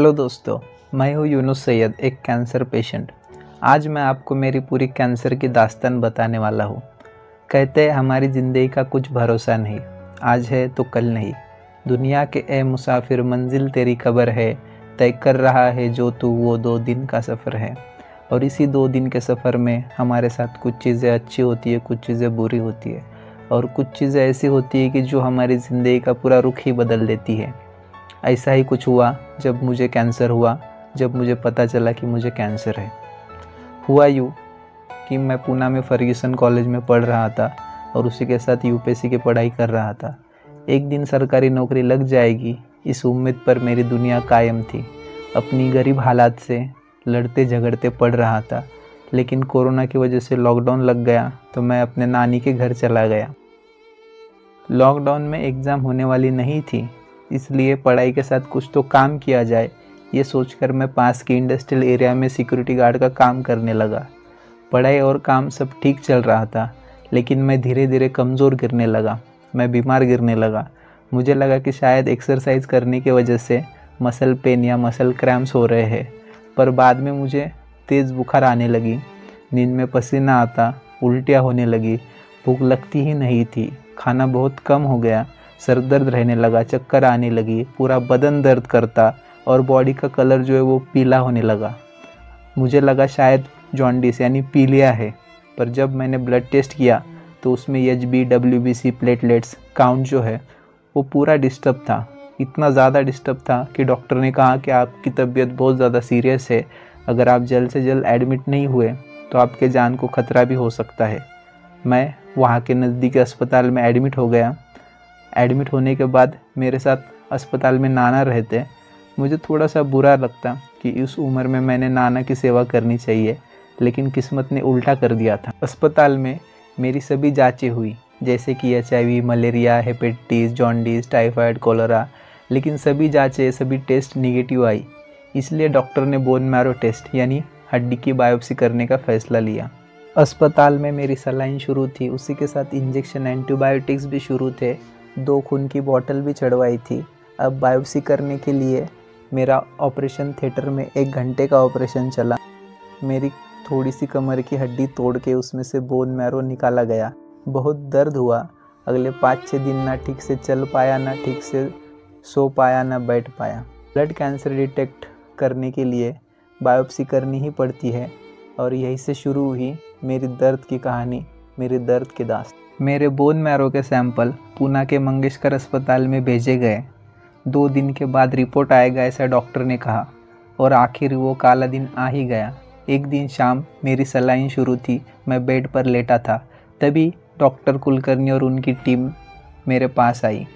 Hello दोस्तों, मैं हूँ यूनुस सैयद, एक कैंसर पेशेंट आज मैं आपको मेरी पूरी कैंसर की दास्तान बताने वाला हूँ। कहते हैं, हमारी ज़िंदगी का कुछ भरोसा नहीं। आज है तो कल नहीं। दुनिया के ए मुसाफिर मंजिल तेरी खबर है। तय कर रहा है जो तू, वो दो दिन का सफ़र है। और इसी दो दिन के सफ़र में हमारे साथ कुछ चीज़ें अच्छी होती है, कुछ चीज़ें बुरी होती है। और कुछ चीज़ें ऐसी होती है कि जो हमारी ज़िंदगी का पूरा रुख ही बदल देती है। ऐसा ही कुछ हुआ जब मुझे कैंसर हुआ, जब मुझे पता चला कि मुझे कैंसर है। हुआ यूँ कि मैं पूना में फर्ग्यूसन कॉलेज में पढ़ रहा था और उसी के साथ यूपीएससी की पढ़ाई कर रहा था। एक दिन सरकारी नौकरी लग जाएगी, इस उम्मीद पर मेरी दुनिया कायम थी। अपनी गरीब हालात से लड़ते झगड़ते पढ़ रहा था, लेकिन कोरोना की वजह से लॉकडाउन लग गया तो मैं अपने नानी के घर चला गया। लॉकडाउन में एग्ज़ाम होने वाली नहीं थी इसलिए पढ़ाई के साथ कुछ तो काम किया जाए। ये सोचकर मैं पास के इंडस्ट्रियल एरिया में सिक्योरिटी गार्ड का काम करने लगा। पढ़ाई और काम सब ठीक चल रहा था, लेकिन मैं धीरे धीरे कमज़ोर गिरने लगा। मैं बीमार गिरने लगा। मुझे लगा कि शायद एक्सरसाइज करने की वजह से मसल पेन या मसल क्रैम्स हो रहे हैं। पर बाद में मुझे तेज़ बुखार आने लगी। नींद में पसीना आता, उल्टियाँ होने लगी। भूख लगती ही नहीं थी। खाना बहुत कम हो गया। सर दर्द रहने लगा, चक्कर आने लगी, पूरा बदन दर्द करता और बॉडी का कलर जो है वो पीला होने लगा। मुझे लगा शायद जॉन्डिस यानी पीलिया है, पर जब मैंने ब्लड टेस्ट किया तो उसमें H B W B C platelets count जो है, वो पूरा डिस्टर्ब था। इतना ज़्यादा डिस्टर्ब था कि डॉक्टर ने कहा कि आपकी तबीयत बहुत ज़्यादा सीरियस है, अगर आप जल्द से जल्द एडमिट नहीं हुए तो आपके जान को खतरा भी हो सकता है। मैं वहाँ के नज़दीकी अस्पताल में एडमिट हो गया। एडमिट होने के बाद मेरे साथ अस्पताल में नाना रहते मुझे थोड़ा सा बुरा लगता कि इस उम्र में मैंने नाना की सेवा करनी चाहिए, लेकिन किस्मत ने उल्टा कर दिया था। अस्पताल में मेरी सभी जाँचें हुई, जैसे कि HIV, malaria hepatitis jaundice, typhoid, cholera, लेकिन सभी जांचें, सभी टेस्ट निगेटिव आई। इसलिए डॉक्टर ने बोन मैरो टेस्ट, यानी हड्डी की बायोप्सी करने का फैसला लिया। अस्पताल में मेरी सलाइन शुरू थी, उसी के साथ इंजेक्शन, एंटीबायोटिक्स भी शुरू थे। दो खून की बोतल भी चढ़वाई थी। अब बायोप्सी करने के लिए मेरा ऑपरेशन थिएटर में एक घंटे का ऑपरेशन चला। मेरी थोड़ी सी कमर की हड्डी तोड़ के उसमें से बोन मैरो निकाला गया। बहुत दर्द हुआ। अगले पाँच छः दिन ना ठीक से चल पाया, ना ठीक से सो पाया, ना बैठ पाया। ब्लड कैंसर डिटेक्ट करने के लिए बायोप्सी करनी ही पड़ती है। और यहीं से शुरू हुई मेरी दर्द की कहानी। मेरे दर्द के दास्त मेरे बोन मैरो के सैंपल पूना के मंगेशकर अस्पताल में भेजे गए। दो दिन के बाद रिपोर्ट आएगा, ऐसा डॉक्टर ने कहा। और आखिर वो काला दिन आ ही गया। एक दिन शाम मेरी सलाइन शुरू थी, मैं बेड पर लेटा था। तभी डॉक्टर कुलकर्णी और उनकी टीम मेरे पास आई।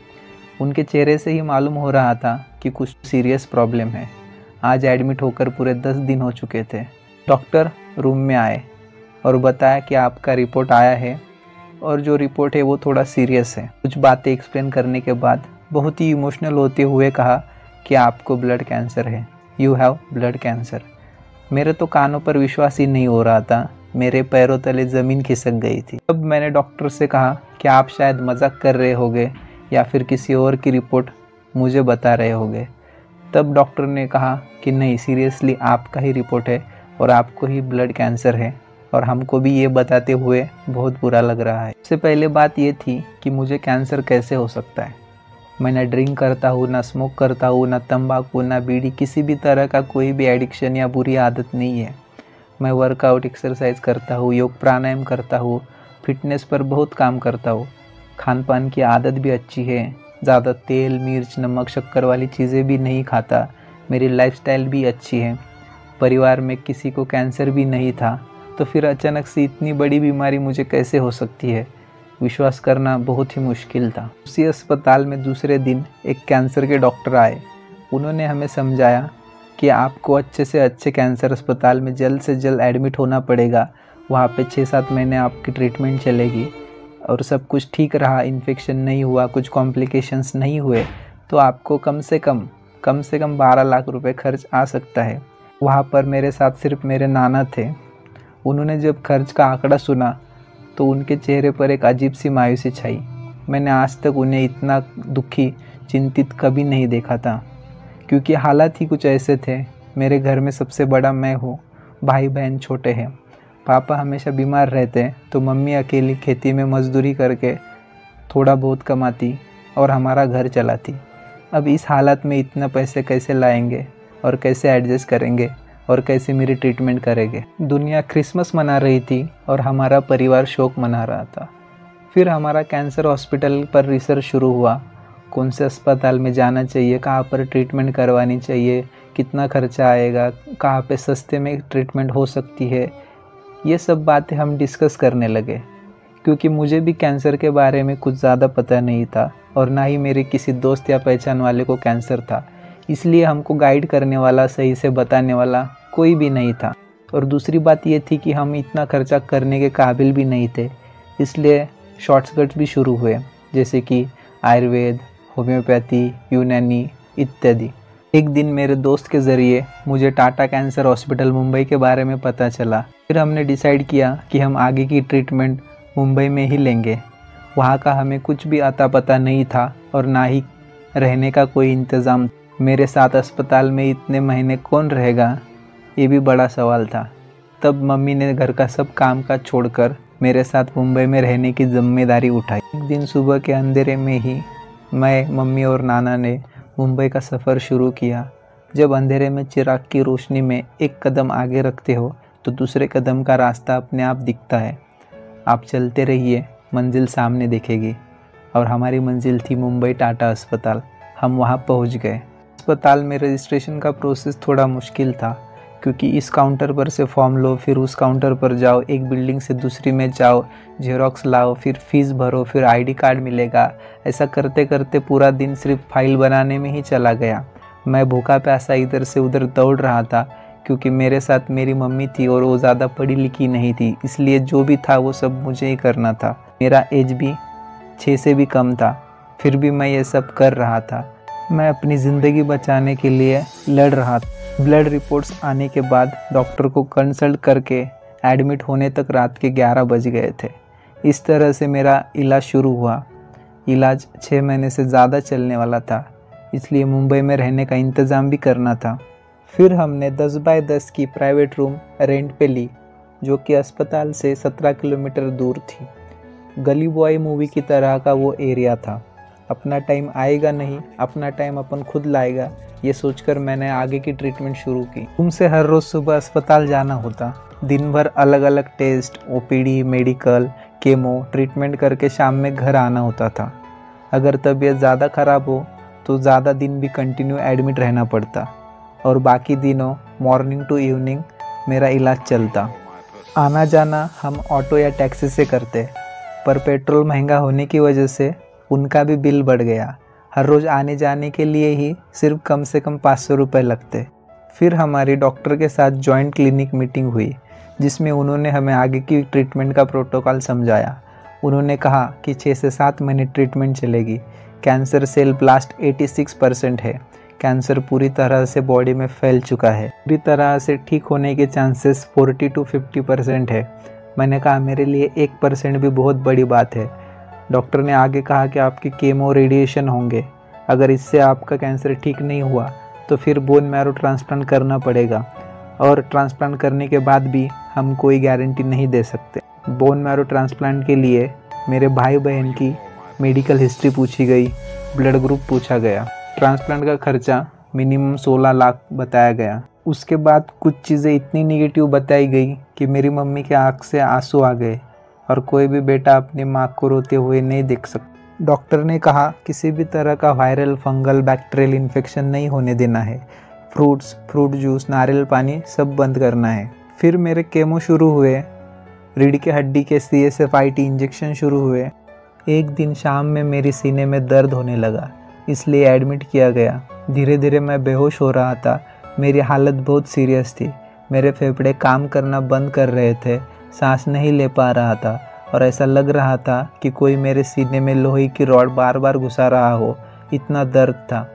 उनके चेहरे से ही मालूम हो रहा था कि कुछ सीरियस प्रॉब्लम है। आज एडमिट होकर पूरे दस दिन हो चुके थे। डॉक्टर रूम में आए। और बताया कि आपका रिपोर्ट आया है और जो रिपोर्ट है वो थोड़ा सीरियस है। कुछ बातें एक्सप्लेन करने के बाद बहुत ही इमोशनल होते हुए कहा कि आपको ब्लड कैंसर है। यू हैव ब्लड कैंसर मेरे तो कानों पर विश्वास ही नहीं हो रहा था। मेरे पैरों तले ज़मीन खिसक गई थी। तब मैंने डॉक्टर से कहा कि आप शायद मज़ाक कर रहे होगे या फिर किसी और की रिपोर्ट मुझे बता रहे होगे? तब डॉक्टर ने कहा कि नहीं सीरियसली आपका ही रिपोर्ट है और आपको ही ब्लड कैंसर है। और हमको भी ये बताते हुए बहुत बुरा लग रहा है। सबसे पहले बात ये थी कि मुझे कैंसर कैसे हो सकता है। मैं ना ड्रिंक करता हूँ, ना स्मोक करता हूँ, ना तंबाकू, ना बीड़ी, किसी भी तरह का कोई भी एडिक्शन या बुरी आदत नहीं है। मैं वर्कआउट एक्सरसाइज करता हूँ, योग प्राणायाम करता हूँ, फिटनेस पर बहुत काम करता हूँ। खान पान की आदत भी अच्छी है। ज़्यादा तेल, मिर्च, नमक, शक्कर वाली चीज़ें भी नहीं खाता। मेरी लाइफस्टाइल भी अच्छी है। परिवार में किसी को कैंसर भी नहीं था। तो फिर अचानक से इतनी बड़ी बीमारी मुझे कैसे हो सकती है? विश्वास करना बहुत ही मुश्किल था। उसी अस्पताल में दूसरे दिन एक कैंसर के डॉक्टर आए। उन्होंने हमें समझाया कि आपको अच्छे से अच्छे कैंसर अस्पताल में जल्द से जल्द एडमिट होना पड़ेगा। वहाँ पे छः सात महीने आपकी ट्रीटमेंट चलेगी और सब कुछ ठीक रहा, इन्फेक्शन नहीं हुआ, कुछ कॉम्प्लिकेशंस नहीं हुए तो आपको कम से कम कम से कम बारह लाख रुपए खर्च आ सकता है। वहाँ पर मेरे साथ सिर्फ़ मेरे नाना थे। उन्होंने जब खर्च का आंकड़ा सुना तो उनके चेहरे पर एक अजीब सी मायूसी छाई। मैंने आज तक उन्हें इतना दुखी, चिंतित कभी नहीं देखा था, क्योंकि हालात ही कुछ ऐसे थे। मेरे घर में सबसे बड़ा मैं हूँ भाई बहन छोटे हैं। पापा हमेशा बीमार रहते तो मम्मी अकेली खेती में मजदूरी करके थोड़ा बहुत कमाती और हमारा घर चलाती। अब इस हालत में इतना पैसे कैसे लाएँगे और कैसे एडजस्ट करेंगे? और कैसे मेरी ट्रीटमेंट करेंगे। दुनिया क्रिसमस मना रही थी और हमारा परिवार शोक मना रहा था। फिर हमारा कैंसर हॉस्पिटल पर रिसर्च शुरू हुआ। कौन से अस्पताल में जाना चाहिए, कहाँ पर ट्रीटमेंट करवानी चाहिए, कितना खर्चा आएगा, कहाँ पे सस्ते में ट्रीटमेंट हो सकती है। ये सब बातें हम डिस्कस करने लगे। क्योंकि मुझे भी कैंसर के बारे में कुछ ज़्यादा पता नहीं था और ना ही मेरे किसी दोस्त या पहचान वाले को कैंसर था। इसलिए हमको गाइड करने वाला, सही से बताने वाला कोई भी नहीं था। और दूसरी बात ये थी कि हम इतना खर्चा करने के काबिल भी नहीं थे। इसलिए शॉर्टकट्स भी शुरू हुए, जैसे कि आयुर्वेद होम्योपैथी यूनानी इत्यादि। एक दिन मेरे दोस्त के ज़रिए मुझे टाटा कैंसर हॉस्पिटल मुंबई के बारे में पता चला। फिर हमने डिसाइड किया कि हम आगे की ट्रीटमेंट मुंबई में ही लेंगे। वहाँ का हमें कुछ भी आता पता नहीं था और ना ही रहने का कोई इंतज़ाम मेरे साथ अस्पताल में इतने महीने कौन रहेगा? ये भी बड़ा सवाल था। तब मम्मी ने घर का सब काम का छोड़कर मेरे साथ मुंबई में रहने की ज़िम्मेदारी उठाई। एक दिन सुबह के अंधेरे में ही मैं, मम्मी और नाना ने मुंबई का सफ़र शुरू किया। जब अंधेरे में चिराग की रोशनी में एक कदम आगे रखते हो तो दूसरे कदम का रास्ता अपने आप दिखता है। आप चलते रहिए, मंजिल सामने देखेगी। और हमारी मंजिल थी मुंबई टाटा अस्पताल। हम वहाँ पहुँच गए। अस्पताल में रजिस्ट्रेशन का प्रोसेस थोड़ा मुश्किल था, क्योंकि इस काउंटर पर से फॉर्म लो, फिर उस काउंटर पर जाओ, एक बिल्डिंग से दूसरी में जाओ जेरोक्स लाओ, फिर फ़ीस भरो, फिर आईडी कार्ड मिलेगा। ऐसा करते करते पूरा दिन सिर्फ़ फ़ाइल बनाने में ही चला गया। मैं भूखा प्यासा इधर से उधर दौड़ रहा था, क्योंकि मेरे साथ मेरी मम्मी थी और वो ज़्यादा पढ़ी लिखी नहीं थी, इसलिए जो भी था वो सब मुझे ही करना था। मेरा एज भी छः से भी कम था, फिर भी मैं ये सब कर रहा था। मैं अपनी ज़िंदगी बचाने के लिए लड़ रहा था। ब्लड रिपोर्ट्स आने के बाद डॉक्टर को कंसल्ट करके एडमिट होने तक रात के 11 बज गए थे। इस तरह से मेरा इलाज शुरू हुआ। इलाज छः महीने से ज़्यादा चलने वाला था, इसलिए मुंबई में रहने का इंतज़ाम भी करना था। फिर हमने 10 बाय 10 की प्राइवेट रूम रेंट पे ली, जो कि अस्पताल से 17 किलोमीटर दूर थी। गली बॉय मूवी की तरह का वो एरिया था। अपना टाइम आएगा नहीं, अपना टाइम अपन खुद लाएगा, ये सोचकर मैंने आगे की ट्रीटमेंट शुरू की। तुमसे हर रोज़ सुबह अस्पताल जाना होता। दिन भर अलग अलग test OPD medical chemo treatment करके शाम में घर आना होता था। अगर तबीयत ज़्यादा ख़राब हो तो ज़्यादा दिन भी कंटिन्यू एडमिट रहना पड़ता। और बाकी दिनों मॉर्निंग टू इवनिंग मेरा इलाज चलता। आना जाना हम ऑटो या टैक्सी से करते, पर पेट्रोल महँगा होने की वजह से उनका भी बिल बढ़ गया। हर रोज़ आने जाने के लिए ही सिर्फ़ कम से कम पाँच सौ रुपये लगते। फिर हमारी डॉक्टर के साथ जॉइंट क्लिनिक मीटिंग हुई, जिसमें उन्होंने हमें आगे की ट्रीटमेंट का प्रोटोकॉल समझाया। उन्होंने कहा कि छः से सात महीने ट्रीटमेंट चलेगी। कैंसर सेल ब्लास्ट 86 परसेंट है। कैंसर पूरी तरह से बॉडी में फैल चुका है। पूरी तरह से ठीक होने के चांसेस 40 टू 50 परसेंट है। मैंने कहा, मेरे लिए एक परसेंट भी बहुत बड़ी बात है। डॉक्टर ने आगे कहा कि आपके केमो रेडिएशन होंगे। अगर इससे आपका कैंसर ठीक नहीं हुआ तो फिर बोन मैरो ट्रांसप्लांट करना पड़ेगा। और ट्रांसप्लांट करने के बाद भी हम कोई गारंटी नहीं दे सकते। बोन मैरो ट्रांसप्लांट के लिए मेरे भाई बहन की मेडिकल हिस्ट्री पूछी गई, ब्लड ग्रुप पूछा गया। ट्रांसप्लांट का खर्चा मिनिमम 16 लाख बताया गया। उसके बाद कुछ चीज़ें इतनी निगेटिव बताई गई कि मेरी मम्मी के आँख से आँसू आ गए। और कोई भी बेटा अपनी माँ को रोते हुए नहीं देख सकता डॉक्टर ने कहा, किसी भी तरह का वायरल फंगल, बैक्टीरियल इन्फेक्शन नहीं होने देना है। फ्रूट्स, फ्रूट जूस, नारियल पानी सब बंद करना है। फिर मेरे केमो शुरू हुए। रीढ़ के हड्डी के C S F I T injection शुरू हुए। एक दिन शाम में मेरे सीने में दर्द होने लगा, इसलिए एडमिट किया गया। धीरे धीरे मैं बेहोश हो रहा था। मेरी हालत बहुत सीरियस थी। मेरे फेफड़े काम करना बंद कर रहे थे। सांस नहीं ले पा रहा था और ऐसा लग रहा था कि कोई मेरे सीने में लोहे की रॉड बार बार घुसा रहा हो। इतना दर्द था।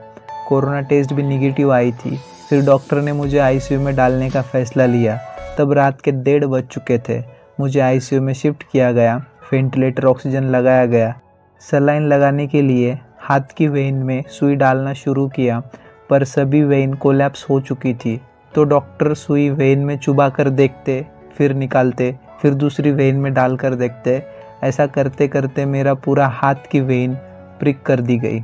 कोरोना टेस्ट भी निगेटिव आई थी। फिर डॉक्टर ने मुझे आईसीयू में डालने का फैसला लिया। तब रात के डेढ़ बज चुके थे। मुझे आईसीयू में शिफ्ट किया गया। वेंटिलेटर ऑक्सीजन लगाया गया। सलाइन लगाने के लिए हाथ की वेन में सुई डालना शुरू किया, पर सभी वेन कोलैप्स हो चुकी थी। तो डॉक्टर सुई वेन में चुबा कर देखते, फिर निकालते। फिर दूसरी वेन में डाल कर देखते, ऐसा करते करते मेरा पूरा हाथ की वेन प्रिक कर दी गई।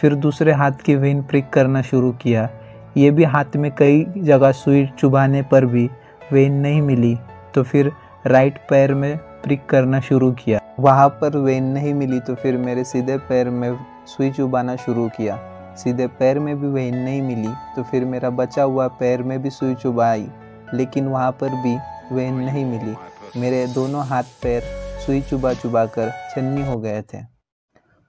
फिर दूसरे हाथ की वेन प्रिक करना शुरू किया। ये भी हाथ में कई जगह सुई चुभाने पर भी वेन नहीं मिली तो फिर राइट पैर में प्रिक करना शुरू किया। वहाँ पर वेन नहीं मिली तो फिर मेरे सीधे पैर में सुई चुबाना शुरू किया। सीधे पैर में भी वेन नहीं मिली तो फिर मेरा बचा हुआ पैर में भी सुई चुबाई लेकिन वहाँ पर भी वेन नहीं मिली। मेरे दोनों हाथ पैर सुई चुबा चुबा कर छन्नी हो गए थे।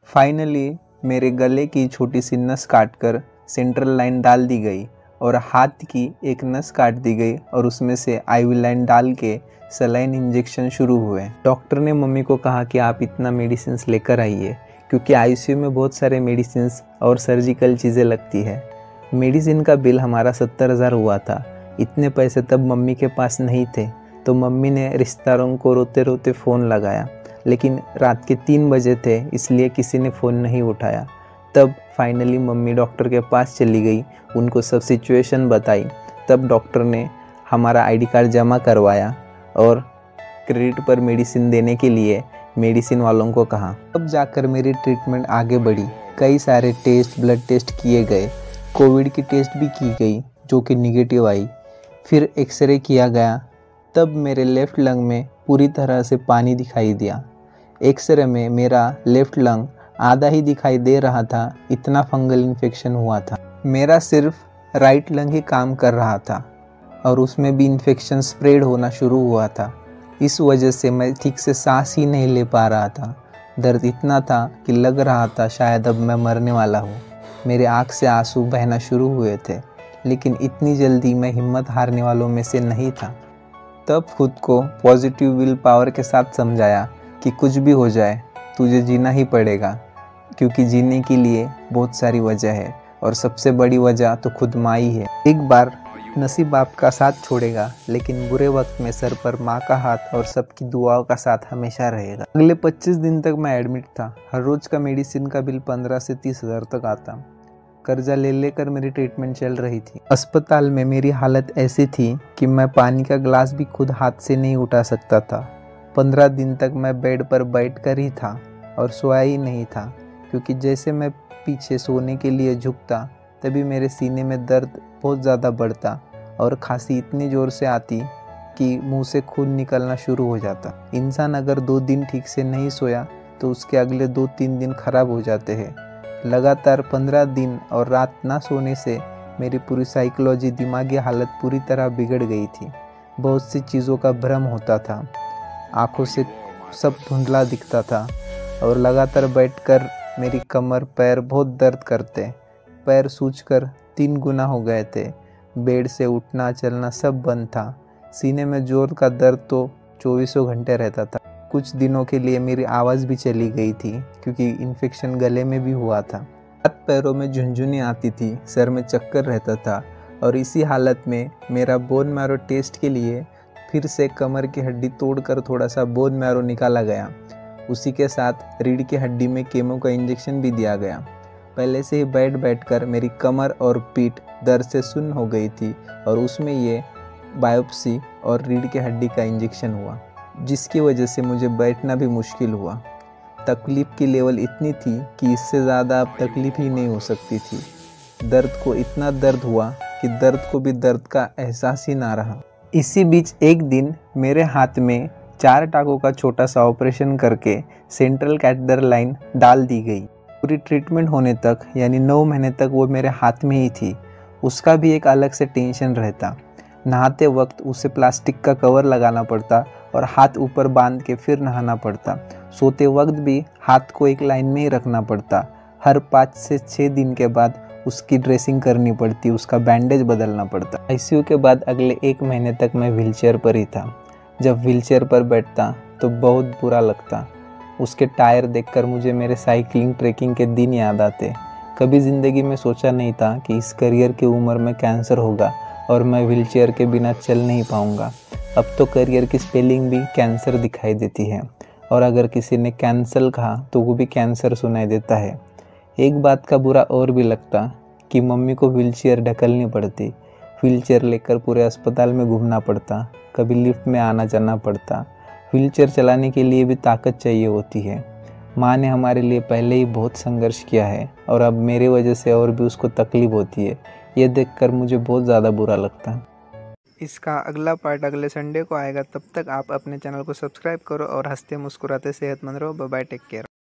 फाइनली मेरे गले की छोटी सी नस काट कर सेंट्रल लाइन डाल दी गई और हाथ की एक नस काट दी गई और उसमें से आईवी लाइन डाल के सलाइन इंजेक्शन शुरू हुए। डॉक्टर ने मम्मी को कहा कि आप इतना मेडिसिन लेकर आइए, क्योंकि आईसीयू में बहुत सारे मेडिसिन और सर्जिकल चीज़ें लगती है। मेडिसिन का बिल हमारा सत्तर हज़ार हुआ था। इतने पैसे तब मम्मी के पास नहीं थे। तो मम्मी ने रिश्तेदारों को रोते रोते फ़ोन लगाया। लेकिन रात के तीन बजे थे, इसलिए किसी ने फ़ोन नहीं उठाया। तब फाइनली मम्मी डॉक्टर के पास चली गई, उनको सब सिचुएशन बताई। तब डॉक्टर ने हमारा आईडी कार्ड जमा करवाया और क्रेडिट पर मेडिसिन देने के लिए मेडिसिन वालों को कहा। तब जाकर मेरी ट्रीटमेंट आगे बढ़ी। कई सारे टेस्ट ब्लड टेस्ट किए गए। कोविड की टेस्ट भी की गई, जो कि निगेटिव आई। फिर एक्सरे किया गया। तब मेरे लेफ़्ट लंग में पूरी तरह से पानी दिखाई दिया। एक्सरे में मेरा लेफ़्ट लंग आधा ही दिखाई दे रहा था, इतना फंगल इन्फेक्शन हुआ था। मेरा सिर्फ़ राइट लंग ही काम कर रहा था और उसमें भी इन्फेक्शन स्प्रेड होना शुरू हुआ था। इस वजह से मैं ठीक से सांस ही नहीं ले पा रहा था। दर्द इतना था कि लग रहा था शायद अब मैं मरने वाला हूँ। मेरे आँख से आँसू बहना शुरू हुए थे, लेकिन इतनी जल्दी मैं हिम्मत हारने वालों में से नहीं था। तब खुद को पॉजिटिव विल पावर के साथ समझाया कि कुछ भी हो जाए, तुझे जीना ही पड़ेगा, क्योंकि जीने के लिए बहुत सारी वजह है और सबसे बड़ी वजह तो खुद माँ ही है। एक बार नसीब आपका साथ छोड़ेगा, लेकिन बुरे वक्त में सर पर माँ का हाथ और सबकी दुआओं का साथ हमेशा रहेगा। अगले 25 दिन तक मैं एडमिट था, हर रोज का मेडिसिन का बिल 15 से तीस हज़ार तक आता। कर्जा ले लेकर मेरी ट्रीटमेंट चल रही थी। अस्पताल में मेरी हालत ऐसी थी कि मैं पानी का ग्लास भी खुद हाथ से नहीं उठा सकता था। पंद्रह दिन तक मैं बेड पर बैठ कर ही था और सोया ही नहीं था, क्योंकि जैसे मैं पीछे सोने के लिए झुकता, तभी मेरे सीने में दर्द बहुत ज़्यादा बढ़ता और खांसी इतनी ज़ोर से आती कि मुँह से खून निकलना शुरू हो जाता। इंसान अगर दो दिन ठीक से नहीं सोया तो उसके अगले दो तीन दिन खराब हो जाते हैं। लगातार पंद्रह दिन और रात ना सोने से मेरी पूरी साइकोलॉजी दिमागी हालत पूरी तरह बिगड़ गई थी। बहुत सी चीज़ों का भ्रम होता था। आँखों से सब धुंधला दिखता था और लगातार बैठकर मेरी कमर, पैर बहुत दर्द करते। पैर सूझकर तीन गुना हो गए थे। बेड से उठना, चलना सब बंद था। सीने में ज़ोर का दर्द तो चौबीसों घंटे रहता था। कुछ दिनों के लिए मेरी आवाज़ भी चली गई थी, क्योंकि इन्फेक्शन गले में भी हुआ था। हाथ पैरों में झुंझुनी आती थी, सर में चक्कर रहता था, और इसी हालत में मेरा बोन मैरो टेस्ट के लिए फिर से कमर की हड्डी तोड़कर थोड़ा सा बोन मैरो निकाला गया। उसी के साथ रीढ़ की हड्डी में केमो का इंजेक्शन भी दिया गया। पहले से ही बैठ बैठकर मेरी कमर और पीठ दर्द से सुन्न हो गई थी, और उसमें ये बायोप्सी और रीढ़ की हड्डी का इंजेक्शन हुआ। जिसकी वजह से मुझे बैठना भी मुश्किल हुआ। तकलीफ़ की लेवल इतनी थी कि इससे ज़्यादा अब तकलीफ़ ही नहीं हो सकती थी। दर्द को इतना दर्द हुआ कि दर्द को भी दर्द का एहसास ही ना रहा। इसी बीच एक दिन मेरे हाथ में चार टाकों का छोटा सा ऑपरेशन करके सेंट्रल कैथेटर लाइन डाल दी गई। पूरी ट्रीटमेंट होने तक, यानी नौ महीने तक वो मेरे हाथ में ही थी। उसका भी एक अलग से टेंशन रहता। नहाते वक्त उसे प्लास्टिक का कवर लगाना पड़ता और हाथ ऊपर बाँध के फिर नहाना पड़ता। सोते वक्त भी हाथ को एक लाइन में ही रखना पड़ता। हर पाँच से छः दिन के बाद उसकी ड्रेसिंग करनी पड़ती, उसका बैंडेज बदलना पड़ता। आईसीयू के बाद अगले एक महीने तक मैं व्हीलचेयर पर ही था। जब व्हीलचेयर पर बैठता तो बहुत बुरा लगता। उसके टायर देखकर मुझे मेरे साइकिलिंग ट्रेकिंग के दिन याद आते। कभी ज़िंदगी में सोचा नहीं था कि इस करियर की उम्र में कैंसर होगा। और मैं व्हीलचेयर के बिना चल नहीं पाऊँगा। अब तो करियर की स्पेलिंग भी कैंसर दिखाई देती है। और अगर किसी ने कैंसल कहा तो वो भी कैंसर सुनाई देता है। एक बात का बुरा और भी लगता कि मम्मी को व्हीलचेयर ढकलनी पड़ती। व्हीलचेयर लेकर पूरे अस्पताल में घूमना पड़ता, कभी लिफ्ट में आना जाना पड़ता। व्हीलचेयर चलाने के लिए भी ताकत चाहिए होती है। माँ ने हमारे लिए पहले ही बहुत संघर्ष किया है और अब मेरे वजह से और भी उसको तकलीफ़ होती है। ये देखकर मुझे बहुत ज़्यादा बुरा लगता है। इसका अगला पार्ट अगले संडे को आएगा। तब तक आप अपने चैनल को सब्सक्राइब करो और हँसते मुस्कुराते सेहतमंद रहो। Bye take care